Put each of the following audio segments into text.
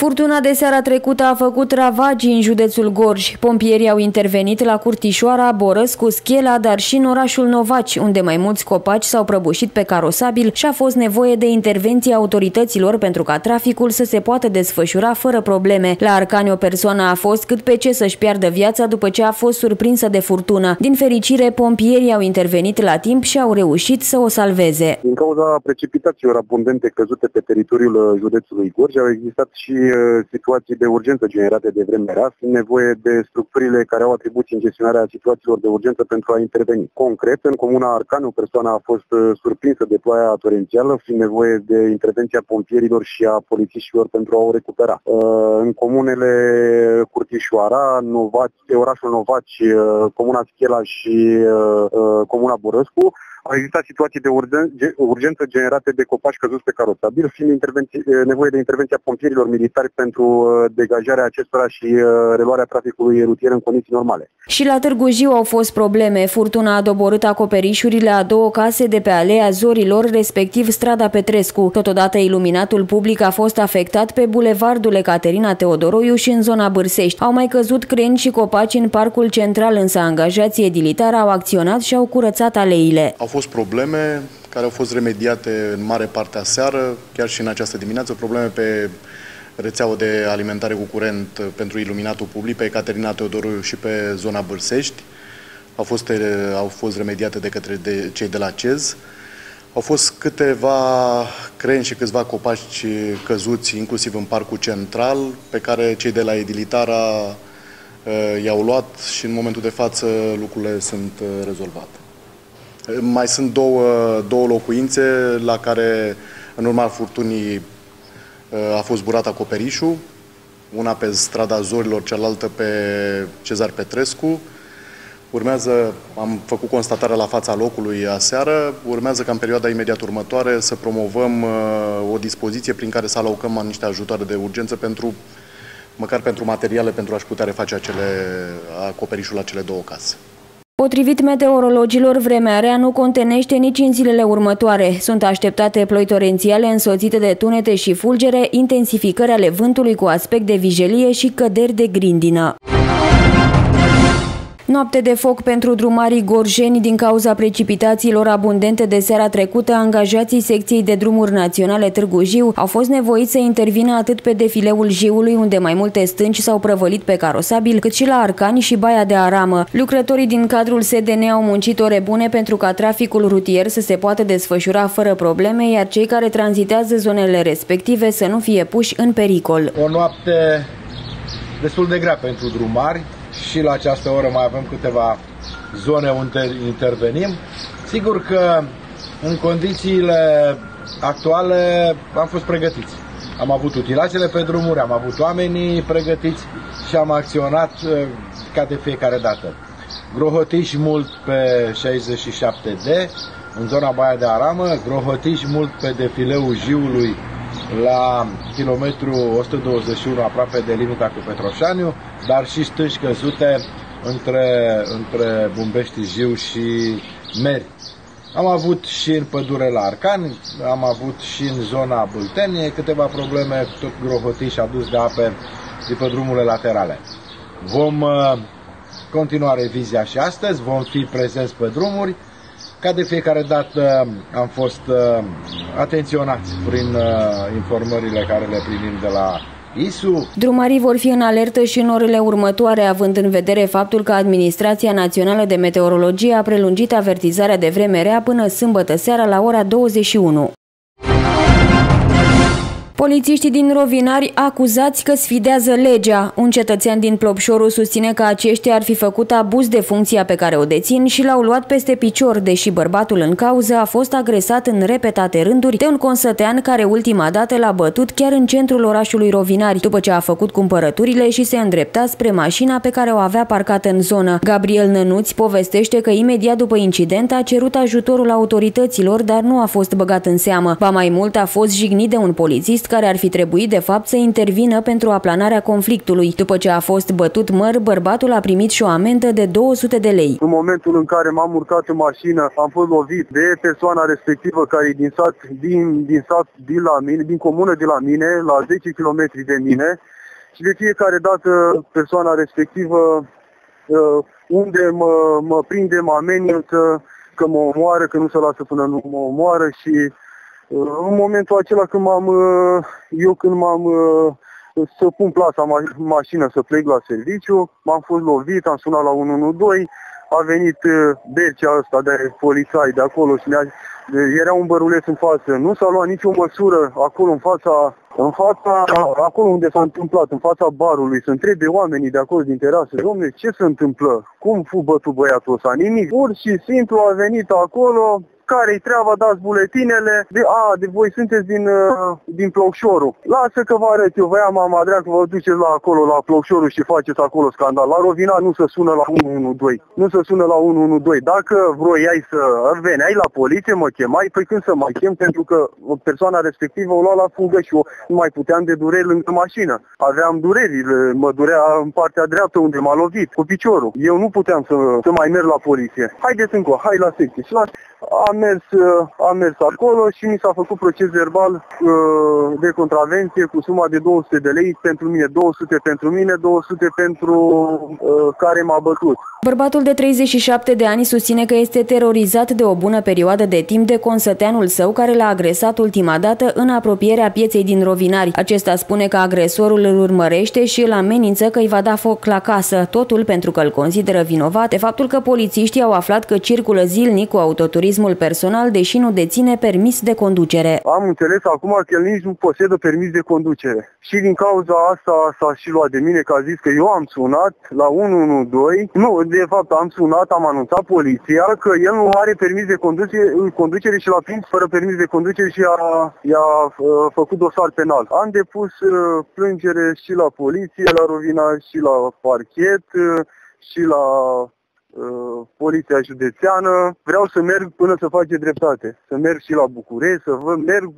Furtuna de seara trecută a făcut ravagii în județul Gorj. Pompierii au intervenit la Curtișoara, Borăscu, Schela, dar și în orașul Novaci, unde mai mulți copaci s-au prăbușit pe carosabil și a fost nevoie de intervenția autorităților pentru ca traficul să se poată desfășura fără probleme. La Arcani o persoană a fost cât pe ce să-și piardă viața după ce a fost surprinsă de furtună. Din fericire, pompierii au intervenit la timp și au reușit să o salveze. Din cauza precipitațiilor abundente căzute pe teritoriul județului Gorj, au existat și Uh, situații de urgență generate de vreme rea, fiind nevoie de structurile care au atribuții în gestionarea situațiilor de urgență pentru a interveni. Concret, în comuna Arcanu, persoana a fost uh, surprinsă de ploaia torențială, fiind nevoie de intervenția pompierilor și a polițiștilor pentru a o recupera. Uh, în comunele Curtișoara, Novaci, orașul Novaci, comuna Schela și comuna Borăscu, au existat situații de urgență generate de copaci căzuți pe carosabil, fiind nevoie de intervenția pompierilor militari pentru degajarea acestora și reluarea traficului rutier în condiții normale. Și la Târgu Jiu au fost probleme. Furtuna a doborât acoperișurile a două case de pe Alea Zorilor, respectiv strada Petrescu. Totodată iluminatul public a fost afectat pe bulevardul Ecaterina Teodoroiu și în zona Bârsești. Au mai căzut creni și copaci în parcul central, însă angajații edilitari au acționat și au curățat aleile. Au fost probleme care au fost remediate în mare parte a seară, chiar și în această dimineață, probleme pe rețeaua de alimentare cu curent pentru iluminatul public, pe Ecaterina Teodoroiu și pe zona Bârsești. Au fost, au fost remediate de către de, cei de la CEZ. Au fost câteva creni și câțiva copaci căzuți, inclusiv în parcul central, pe care cei de la Edilitara uh, i-au luat și în momentul de față lucrurile sunt uh, rezolvate. Mai sunt două, două locuințe la care, în urma furtunii, uh, a fost burat acoperișul, una pe strada Zorilor, cealaltă pe Cezar Petrescu. Urmează, am făcut constatarea la fața locului aseară, urmează ca în perioada imediat următoare să promovăm uh, o dispoziție prin care să alocăm niște ajutoare de urgență pentru, măcar pentru materiale, pentru a-și putea reface acele, acoperișul la cele două case. Potrivit meteorologilor, vremea rea nu contenește nici în zilele următoare. Sunt așteptate ploi torențiale însoțite de tunete și fulgere, intensificări ale vântului cu aspect de vijelie și căderi de grindină. Noapte de foc pentru drumarii gorjeni din cauza precipitațiilor abundente de seara trecută, angajații secției de drumuri naționale Târgu Jiu au fost nevoiți să intervină atât pe defileul Jiului, unde mai multe stânci s-au prăvălit pe carosabil, cât și la Arcani și Baia de Aramă. Lucrătorii din cadrul SDN au muncit ore bune pentru ca traficul rutier să se poată desfășura fără probleme, iar cei care tranzitează zonele respective să nu fie puși în pericol. O noapte destul de grea pentru drumari, și la această oră mai avem câteva zone unde intervenim. Sigur că în condițiile actuale am fost pregătiți. Am avut utilajele pe drumuri, am avut oamenii pregătiți și am acționat uh, ca de fiecare dată. Grohotiși mult pe 67D, în zona Baia de Aramă, grohotiși mult pe defileul Jiului la kilometru 121 aproape de limita cu Petroșaniu, dar și stânci căzute între, între Bumbești Jiu și Meri. Am avut și în pădure la Arcani, am avut și în zona Bâltenie câteva probleme, tot grohotii și adus de ape de pe drumurile laterale. Vom uh, continua revizia și astăzi, vom fi prezenți pe drumuri, ca de fiecare dată am fost uh, atenționați prin uh, informările care le primim de la ISU. Drumarii vor fi în alertă și în orele următoare, având în vedere faptul că Administrația Națională de Meteorologie a prelungit avertizarea de vreme rea până sâmbătă seara la ora 21. Polițiștii din Rovinari acuzați că sfidează legea. Un cetățean din Plopșoru susține că aceștia ar fi făcut abuz de funcția pe care o dețin și l-au luat peste picior, deși bărbatul în cauză a fost agresat în repetate rânduri de un consătean care ultima dată l-a bătut chiar în centrul orașului Rovinari, după ce a făcut cumpărăturile și se îndrepta spre mașina pe care o avea parcată în zonă. Gabriel Nănuț povestește că imediat după incident a cerut ajutorul autorităților, dar nu a fost băgat în seamă. Ba mai mult a fost jignit de un polițist care ar fi trebuit de fapt să intervină pentru aplanarea conflictului. După ce a fost bătut măr, bărbatul a primit și o amendă de 200 de lei. În momentul în care m-am urcat în mașină, am fost lovit de persoana respectivă care e din sat, din, din sat din la mine, din comună de la mine, la 10 km de mine și de fiecare dată persoana respectivă uh, unde mă, mă prinde, mă amenință că mă omoară, că nu se lasă până nu mă omoară și uh, în momentul acela când m-am, uh, eu când m-am să pun plasa ma- mașină să plec la serviciu, m-am fost lovit, am sunat la 112, a venit Bercea ăsta de polițai de acolo și ne-a era un băruleț în față. Nu s-a luat nicio măsură acolo în fața, în fața, acolo unde s-a întâmplat, în fața barului, să întrebe oamenii de acolo din terasă, domne, ce se întâmplă? Cum fu bătut băiatul ăsta? Nimic. Pur și simplu a venit acolo, care-i treaba, dați buletinele, de, a, de voi sunteți din, uh, din Ploușorul. Lasă că vă arăt eu, vă ia mama dreacă, vă duceți la acolo, la Ploușorul și faceți acolo scandal. La Rovina nu se sună la 112, nu se sună la 112. Dacă vroiai să veneai la poliție, mă chemai, păi când să mai chem, pentru că persoana respectivă o lua la fugă și eu nu mai puteam de dureri lângă mașină. Aveam dureri, mă durea în partea dreaptă unde m-a lovit, cu piciorul. Eu nu puteam să, să mai merg la poliție. Haideți încă, hai la secție. Și la am mers, uh, am mers acolo și mi s-a făcut proces verbal uh, de contravenție cu suma de 200 de lei pentru mine, 200 pentru mine, 200 pentru uh, care m-a bătut. Bărbatul de 37 de ani susține că este terorizat de o bună perioadă de timp de consăteanul său care l-a agresat ultima dată în apropierea pieței din Rovinari. Acesta spune că agresorul îl urmărește și îl amenință că îi va da foc la casă, totul pentru că îl consideră vinovat de faptul că polițiștii au aflat că circulă zilnic cu autoturismul personal, deși nu deține permis de conducere. Am înțeles acum că el nici nu posedă permis de conducere. Și din cauza asta s-a și luat de mine că a zis că eu am sunat la 112, nu, de fapt am sunat, am anunțat poliția că el nu are permis de conducere, conducere și l-a prins fără permis de conducere și a, i-a uh, făcut dosar penal. Am depus uh, plângere și la poliție, la Rovina și la parchet uh, și la uh, poliția județeană. Vreau să merg până să face dreptate. Să merg și la București, să vă merg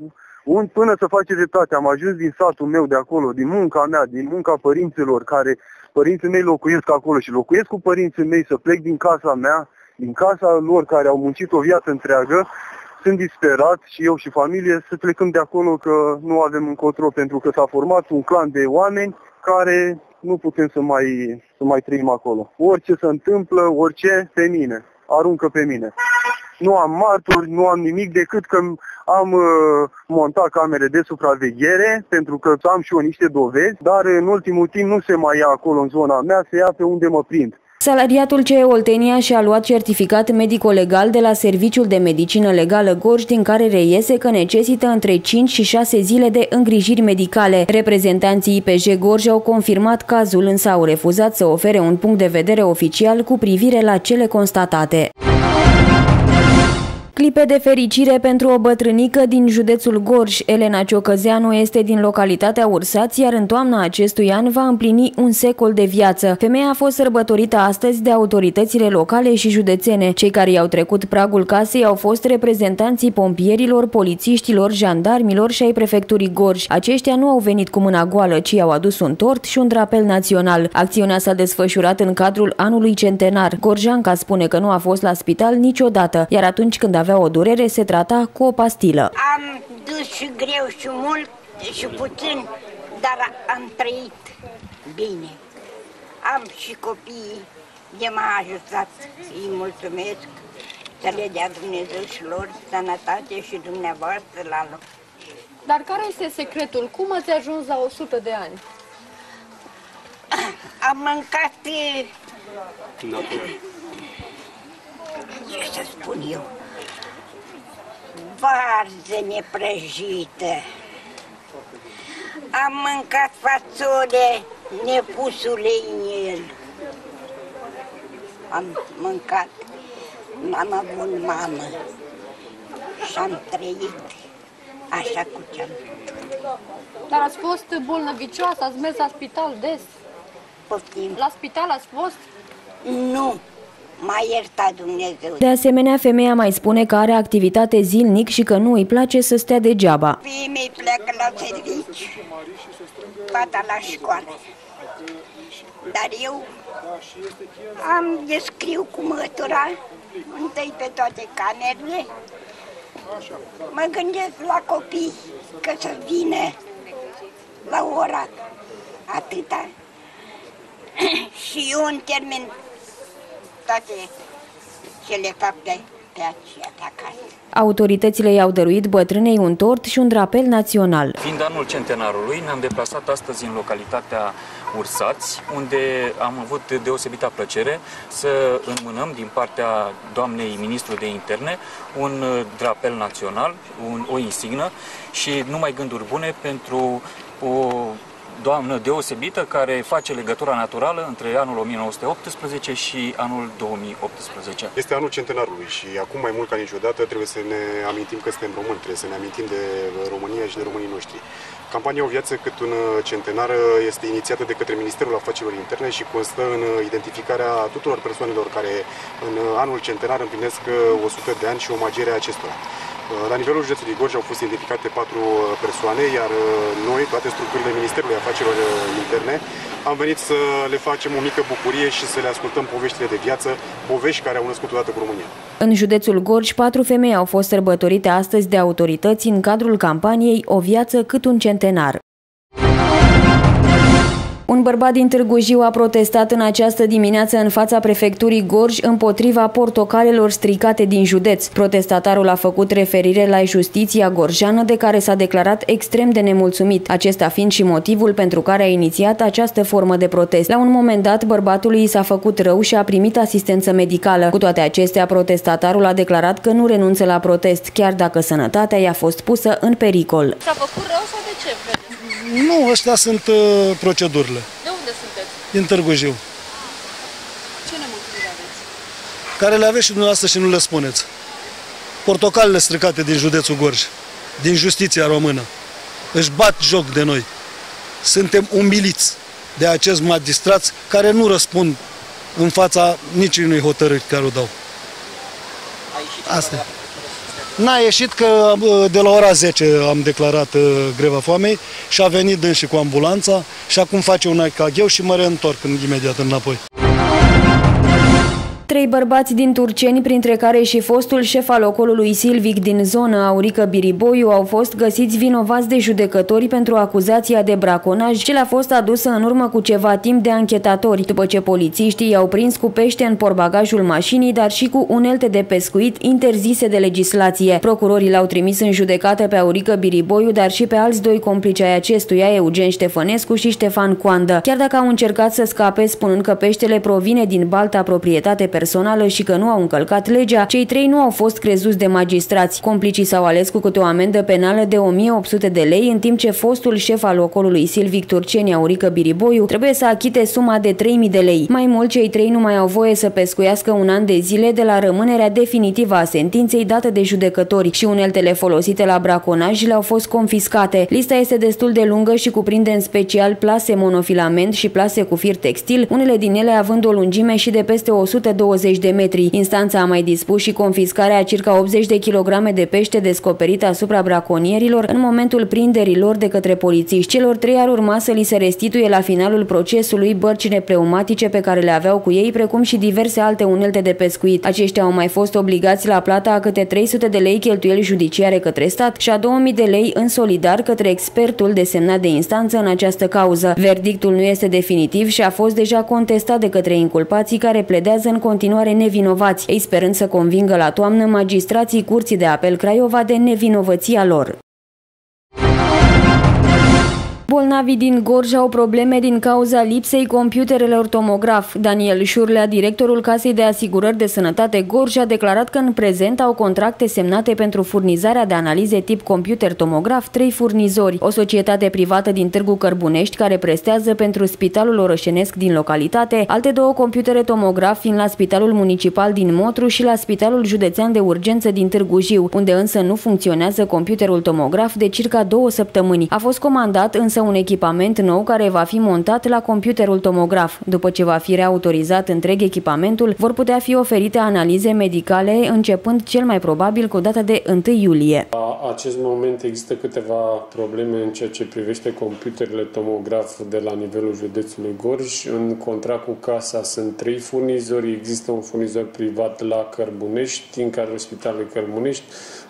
un, până să face dreptate. Am ajuns din satul meu de acolo, din munca mea, din munca părinților care părinții mei locuiesc acolo și locuiesc cu părinții mei să plec din casa mea, din casa lor care au muncit o viață întreagă, sunt disperat și eu și familie să plecăm de acolo că nu avem încotro pentru că s-a format un clan de oameni care nu putem să mai, să mai trăim acolo. Orice se întâmplă, orice, pe mine. Aruncă pe mine nu am marturi, nu am nimic decât că am uh, montat camere de supraveghere pentru că am și eu niște dovezi, dar în ultimul timp nu se mai ia acolo în zona mea, se ia pe unde mă prind. Salariatul CE Oltenia și-a luat certificat medico-legal de la Serviciul de Medicină Legală Gorj, din care reiese că necesită între 5 și 6 zile de îngrijiri medicale. Reprezentanții IPJ Gorj au confirmat cazul, însă au refuzat să ofere un punct de vedere oficial cu privire la cele constatate. Clipe de fericire pentru o bătrânică din județul Gorj. Elena Ciocăzeanu este din localitatea Ursați, iar în toamna acestui an va împlini un secol de viață. Femeia a fost sărbătorită astăzi de autoritățile locale și județene. Cei care i-au trecut pragul casei au fost reprezentanții pompierilor, polițiștilor, jandarmilor și ai prefecturii Gorj. Aceștia nu au venit cu mâna goală, ci au adus un tort și un drapel național. Acțiunea s-a desfășurat în cadrul anului centenar. Gorjanca spune că nu a fost la spital niciodată, iar atunci când avea avea o durere, se trata cu o pastilă. Am dus și greu și mult și puțin, dar am trăit bine. Am și copii de m-a ajutat, îi mulțumesc să le dea Dumnezeu și lor sănătate și dumneavoastră la loc. Dar care este secretul? Cum ați ajuns la 100 de ani? Am mâncat... Ce să spun eu? Varză neprăjită. Am mâncat fasole nepus ulei în el. Am mâncat, am avut mamă și am trăit așa cu ce-am. Dar ați fost bolnăvicioasă, ați mers la spital des? Poftim. La spital ați fost? Nu, mai iertat Dumnezeu. De asemenea, femeia mai spune că are activitate zilnic și că nu îi place să stea degeaba. Fiii mei pleacă la serviciu, fata la școală. Dar eu am de scriu cu mătura, întâi pe toate camerele. Mă gândesc la copii, că să vină la ora atâta. și eu în termen toate cele fapte pe aceea de acasă. Autoritățile i-au dăruit bătrânei un tort și un drapel național. Fiind anul centenarului, ne-am deplasat astăzi în localitatea Ursați, unde am avut deosebită plăcere să înmânăm din partea doamnei ministru de interne un drapel național, un, o insignă și numai gânduri bune pentru o doamnă deosebită care face legătura naturală între anul 1918 și anul 2018. Este anul centenarului și acum mai mult ca niciodată trebuie să ne amintim că suntem români, trebuie să ne amintim de România și de românii noștri. Campania O Viață cât un centenar este inițiată de către Ministerul Afacerilor Interne și constă în identificarea tuturor persoanelor care în anul centenar împlinesc 100 de ani și omagierea acestora. La nivelul județului Gorj au fost identificate patru uh, persoane, iar uh, noi, toate structurile Ministerului Afacerilor uh, Interne, am venit să le facem o mică bucurie și să le ascultăm poveștile de viață, povești care au născut odată cu România. În județul Gorj, patru femei au fost sărbătorite astăzi de autorități în cadrul campaniei O viață cât un centenar. Un bărbat din Târgu Jiu a protestat în această dimineață în fața prefecturii Gorj împotriva portocalelor stricate din județ. Protestatarul a făcut referire la justiția gorjană de care s-a declarat extrem de nemulțumit, acesta fiind și motivul pentru care a inițiat această formă de protest. La un moment dat, bărbatului i s-a făcut rău și a primit asistență medicală. Cu toate acestea, protestatarul a declarat că nu renunță la protest, chiar dacă sănătatea i-a fost pusă în pericol. S-a făcut rău sau de ce? Nu, astea sunt uh, procedurile. De unde sunteți? Din Târgu Jiu. Ce nemulțumiri aveți? Care le aveți și dumneavoastră și nu le spuneți. Portocalele stricate din județul Gorj, din justiția română, își bat joc de noi. Suntem umiliți de acest magistrați care nu răspund în fața niciunui hotărâri care o dau. Asta N-a ieșit că de la ora 10 am declarat uh, greva foamei și a venit dânsii cu ambulanța și acum face un EKG și mă reîntorc imediat înapoi. Trei bărbați din Turceni, printre care și fostul șef al ocolului Silvic din zonă, Aurică Biriboiu, au fost găsiți vinovați de judecători pentru acuzația de braconaj ce le-a fost adusă în urmă cu ceva timp de anchetatori, după ce polițiștii i-au prins cu pește în porbagajul mașinii, dar și cu unelte de pescuit interzise de legislație. Procurorii l-au trimis în judecată pe Aurică Biriboiu, dar și pe alți doi complici ai acestuia, Eugen Ștefănescu și Ștefan Coandă. Chiar dacă au încercat să scape spunând că peștele provine din balta proprietate personală și că nu au încălcat legea, cei trei nu au fost crezuți de magistrați. Complicii s-au ales cu câte o amendă penală de 1800 de lei, în timp ce fostul șef al ocolului Silvic Turceni Aurică Biriboiu trebuie să achite suma de 3000 de lei. Mai mult, cei trei nu mai au voie să pescuiască un an de zile de la rămânerea definitivă a sentinței dată de judecători și uneltele folosite la braconaj le-au fost confiscate. Lista este destul de lungă și cuprinde în special plase monofilament și plase cu fir textil, unele din ele având o lungime și de peste 120 20 de metri. Instanța a mai dispus și confiscarea a circa 80 de kilograme de pește descoperit asupra braconierilor în momentul prinderilor de către polițiști. Celor trei ar urma să li se restituie la finalul procesului bărcine pneumatice pe care le aveau cu ei, precum și diverse alte unelte de pescuit. Aceștia au mai fost obligați la plata a câte 300 de lei cheltuieli judiciare către stat și a 2000 de lei în solidar către expertul desemnat de instanță în această cauză. Verdictul nu este definitiv și a fost deja contestat de către inculpații care pledează în continuare continuare nevinovați, ei sperând să convingă la toamnă magistrații Curții de Apel Craiova de nevinovăția lor. Bolnavii din Gorj au probleme din cauza lipsei computerelor tomograf. Daniel Șurlea, directorul Casei de Asigurări de Sănătate Gorj, a declarat că în prezent au contracte semnate pentru furnizarea de analize tip computer tomograf trei furnizori. O societate privată din Târgu Cărbunești care prestează pentru Spitalul Orășenesc din localitate, alte două computere tomograf fiind la Spitalul Municipal din Motru și la Spitalul Județean de Urgență din Târgu Jiu, unde însă nu funcționează computerul tomograf de circa două săptămâni. A fost comandat însă un echipament nou care va fi montat la computerul tomograf. După ce va fi reautorizat întreg echipamentul, vor putea fi oferite analize medicale începând cel mai probabil cu data de 1 iulie. La acest moment există câteva probleme în ceea ce privește computerele tomograf de la nivelul județului Gorj. În contract cu casa sunt trei furnizori, există un furnizor privat la Cărbunești, în cadrul Spitalului Cărbunești,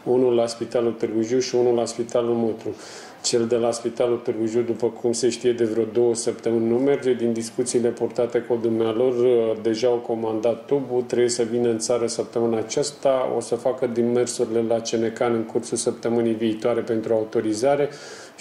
unul la Spitalul Târgu Jiu și unul la Spitalul Mutru. Cel de la Spitalul Târgu Jiu, după cum se știe de vreo două săptămâni, nu merge. Din discuțiile portate cu dumnealor, uh, deja au comandat tubul, trebuie să vină în țară săptămâna aceasta, o să facă din mersurile la Cenecan în cursul săptămânii viitoare pentru autorizare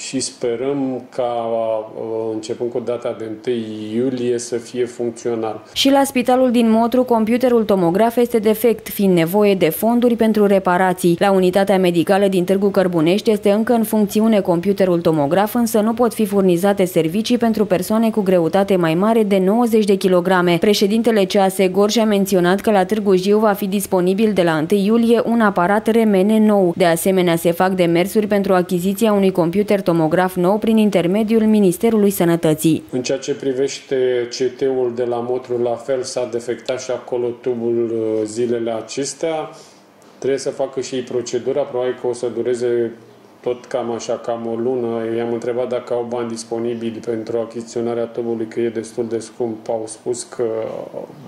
și sperăm ca uh, începând cu data de 1 iulie să fie funcțional. Și la spitalul din Motru, computerul tomograf este defect, fiind nevoie de fonduri pentru reparații. La unitatea medicală din Târgu Cărbunești este încă în funcțiune computerul tomograf, însă nu pot fi furnizate servicii pentru persoane cu greutate mai mare de 90 de kilograme. Președintele CASE Gorj a menționat că la Târgu Jiu va fi disponibil de la 1 iulie un aparat remene nou. De asemenea, se fac demersuri pentru achiziția unui computer tomograf nou prin intermediul Ministerului Sănătății. În ceea ce privește CT-ul de la Motru, la fel s-a defectat și acolo tubul uh, zilele acestea. Trebuie să facă și ei procedura, probabil că o să dureze tot cam așa, cam o lună. I-am întrebat dacă au bani disponibili pentru achiziționarea tubului, că e destul de scump. Au spus că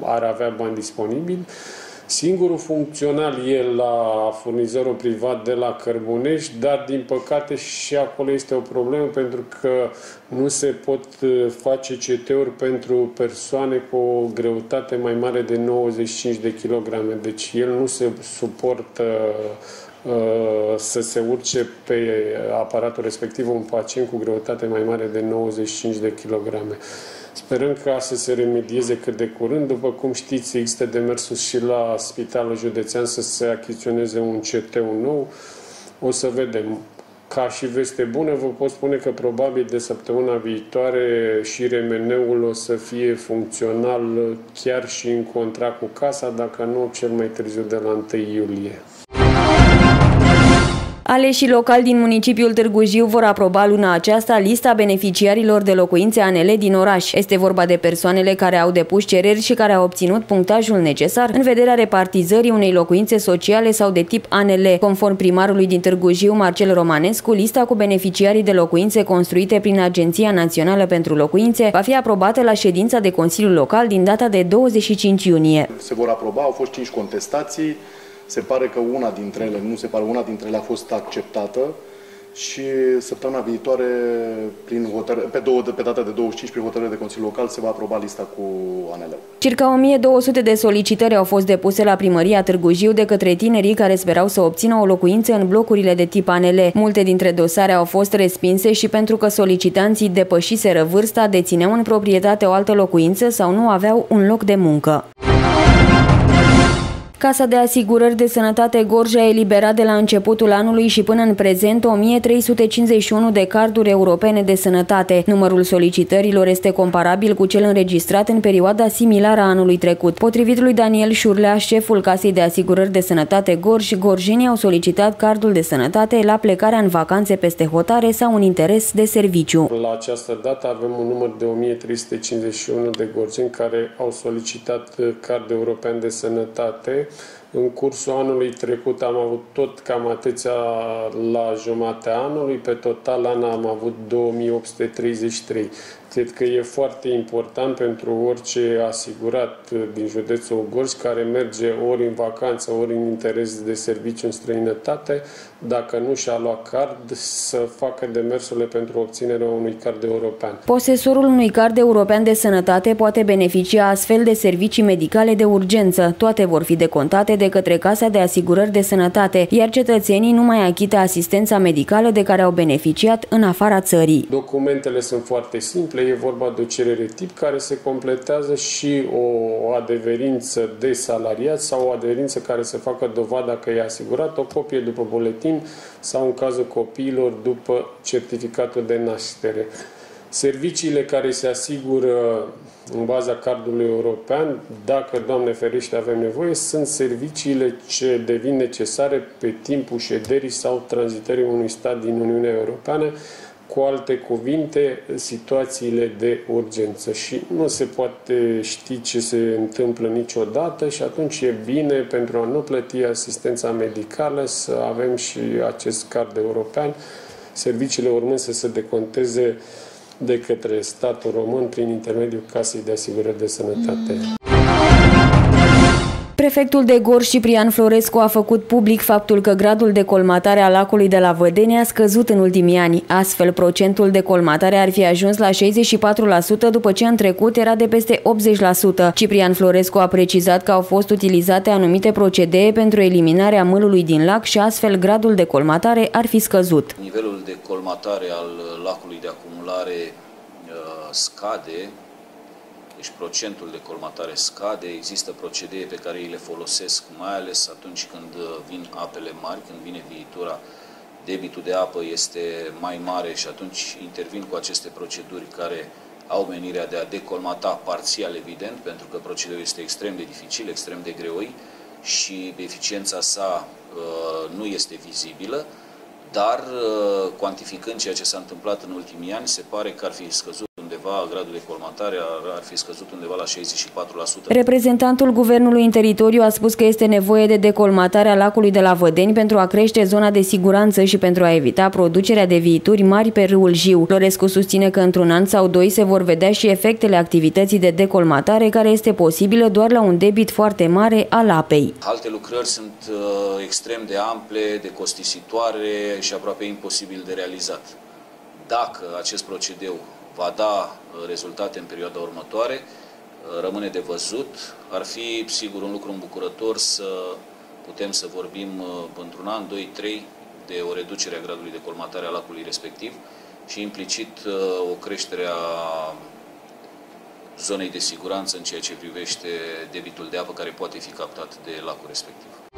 ar avea bani disponibili. Singurul funcțional e la furnizorul privat de la Cărbunești, dar din păcate și acolo este o problemă pentru că nu se pot uh, face CT-uri pentru persoane cu o greutate mai mare de 95 de kilograme. Deci el nu se suportă uh, să se urce pe aparatul respectiv un pacient cu greutate mai mare de 95 de kilograme. Sperăm ca să se remedieze cât de curând. După cum știți, există demersul și la Spitalul Județean să se achiziționeze un CT nou. O să vedem. Ca și veste bună, vă pot spune că probabil de săptămâna viitoare și RMN-ul o să fie funcțional chiar și în contract cu casa, dacă nu cel mai târziu de la 1 iulie. Aleșii locali din municipiul Târgu Jiu vor aproba luna aceasta lista beneficiarilor de locuințe ANL din oraș. Este vorba de persoanele care au depus cereri și care au obținut punctajul necesar în vederea repartizării unei locuințe sociale sau de tip ANL. Conform primarului din Târgu Jiu, Marcel Romanescu, lista cu beneficiarii de locuințe construite prin Agenția Națională pentru Locuințe va fi aprobată la ședința de Consiliu Local din data de 25 iunie. Se vor aproba, au fost 5 contestații, se pare că una dintre ele, nu se pare, una dintre ele a fost acceptată și săptămâna viitoare, prin hotăr- pe, două, pe data de 25, prin hotărâre de Consiliu Local, se va aproba lista cu anele. Circa 1200 de solicitări au fost depuse la primăria Târgu Jiu de către tinerii care sperau să obțină o locuință în blocurile de tip ANL. Multe dintre dosare au fost respinse și pentru că solicitanții depășiseră vârsta, dețineau în proprietate o altă locuință sau nu aveau un loc de muncă. Casa de Asigurări de Sănătate Gorj a eliberat de la începutul anului și până în prezent 1351 de carduri europene de sănătate. Numărul solicitărilor este comparabil cu cel înregistrat în perioada similară a anului trecut. Potrivit lui Daniel Șurlea, șeful Casei de Asigurări de Sănătate Gorj, gorjenii au solicitat cardul de sănătate la plecarea în vacanțe peste hotare sau un interes de serviciu. La această dată avem un număr de 1351 de gorjeni care au solicitat card european de sănătate în cursul anului trecut am avut tot cam atâția la jumatea anului, pe total an am avut 2833. Cred că e foarte important pentru orice asigurat din județul Gorj care merge ori în vacanță, ori în interes de serviciu în străinătate, dacă nu și-a luat card, să facă demersurile pentru obținerea unui card european. Posesorul unui card european de sănătate poate beneficia astfel de servicii medicale de urgență. Toate vor fi decontate de către Casa de Asigurări de Sănătate, iar cetățenii nu mai achită asistența medicală de care au beneficiat în afara țării. Documentele sunt foarte simple, e vorba de o cerere tip care se completează și o adeverință de salariat sau o adeverință care se facă dovada că e asigurat, o copie după buletin sau în cazul copiilor după certificatul de naștere. Serviciile care se asigură în baza cardului european, dacă, Doamne ferește, avem nevoie, sunt serviciile ce devin necesare pe timpul șederii sau tranzitării unui stat din Uniunea Europeană, cu alte cuvinte, situațiile de urgență și nu se poate ști ce se întâmplă niciodată și atunci e bine pentru a nu plăti asistența medicală să avem și acest card european, serviciile urmând să se deconteze de către statul român prin intermediul Casei de Asigurări de Sănătate. Prefectul de Gorj Ciprian Florescu a făcut public faptul că gradul de colmatare a lacului de la Vădene a scăzut în ultimii ani. Astfel, procentul de colmatare ar fi ajuns la 64% după ce în trecut era de peste 80%. Ciprian Florescu a precizat că au fost utilizate anumite procedee pentru eliminarea mâlului din lac și astfel gradul de colmatare ar fi scăzut. Nivelul de colmatare al lacului de acumulare uh, scade deci procentul de colmatare scade, există procedee pe care ei le folosesc, mai ales atunci când uh, vin apele mari, când vine viitura, debitul de apă este mai mare și atunci intervin cu aceste proceduri care au menirea de a decolmata parțial, evident, pentru că procedeul este extrem de dificil, extrem de greoi și eficiența sa uh, nu este vizibilă, dar uh, cuantificând ceea ce s-a întâmplat în ultimii ani, se pare că ar fi scăzut undeva, gradul de colmatare ar, ar fi scăzut undeva la 64%. Reprezentantul guvernului în teritoriu a spus că este nevoie de decolmatare a lacului de la Vădeni pentru a crește zona de siguranță și pentru a evita producerea de viituri mari pe râul Jiu. Florescu susține că într-un an sau doi se vor vedea și efectele activității de decolmatare, care este posibilă doar la un debit foarte mare al apei. Alte lucrări sunt uh, extrem de ample, de costisitoare și aproape imposibil de realizat. Dacă acest procedeu va da uh, rezultate în perioada următoare, uh, rămâne de văzut. Ar fi, sigur, un lucru îmbucurător să putem să vorbim uh, într-un an, 2, 3 de o reducere a gradului de colmatare a lacului respectiv și implicit o creștere a zonei de siguranță în ceea ce privește debitul de apă care poate fi captat de lacul respectiv.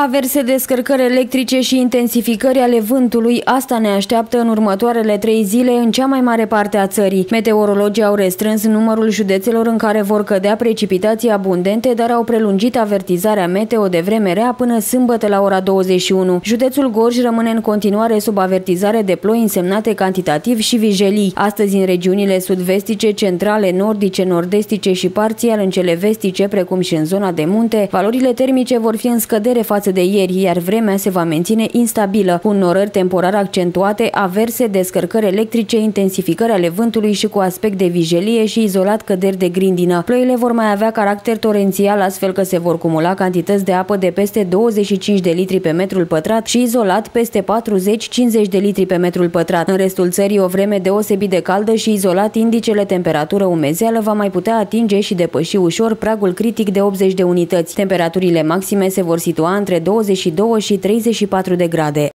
Averse descărcări electrice și intensificări ale vântului, asta ne așteaptă în următoarele trei zile în cea mai mare parte a țării. Meteorologii au restrâns numărul județelor în care vor cădea precipitații abundente, dar au prelungit avertizarea meteo de vreme rea până sâmbătă la ora 21. Județul Gorj rămâne în continuare sub avertizare de ploi însemnate cantitativ și vijelii. Astăzi în regiunile sud-vestice, centrale, nordice, nord-estice și parțial în cele vestice, precum și în zona de munte, valorile termice vor fi în scădere față față de ieri, iar vremea se va menține instabilă, cu norări temporar accentuate, averse, descărcări electrice, intensificări ale vântului și cu aspect de vijelie și izolat căderi de grindină. Ploile vor mai avea caracter torențial, astfel că se vor cumula cantități de apă de peste 25 de litri pe metrul pătrat și izolat peste 40-50 de litri pe metrul pătrat. În restul țării, o vreme deosebit de caldă și izolat indicele temperatură umezeală va mai putea atinge și depăși ușor pragul critic de 80 de unități. Temperaturile maxime se vor situa între 22 și 34 de grade.